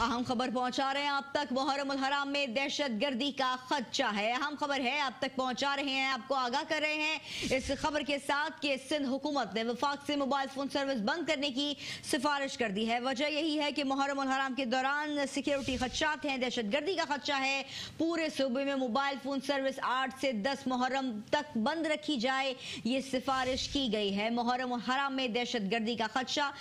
اہم خبر پہنچا رہے ہیں۔ آپ تک محرم الحرام میں دہشت گردی کا خدشہ ہے۔ اہم خبر ہے آپ تک پہنچا رہے ہیں۔ آپ کو آگاہ کر رہے ہیں۔ اس خبر کے ساتھ کہ سندھ حکومت نے وفاق سے موبائل فون سروس بند کرنے کی سفارش کر دی ہے۔ وجہ یہی ہے کہ محرم الحرام کے دوران سیکیورٹی خدشات ہیں، دہشت گردی کا خدشہ ہے۔ پورے صوبے میں موبائل فون سروس آٹھ سے دس محرم تک بند رکھی جائے۔ یہ سفارش کی گئی ہے۔ محرم الحرام میں دہشت گردی کا خدشہ۔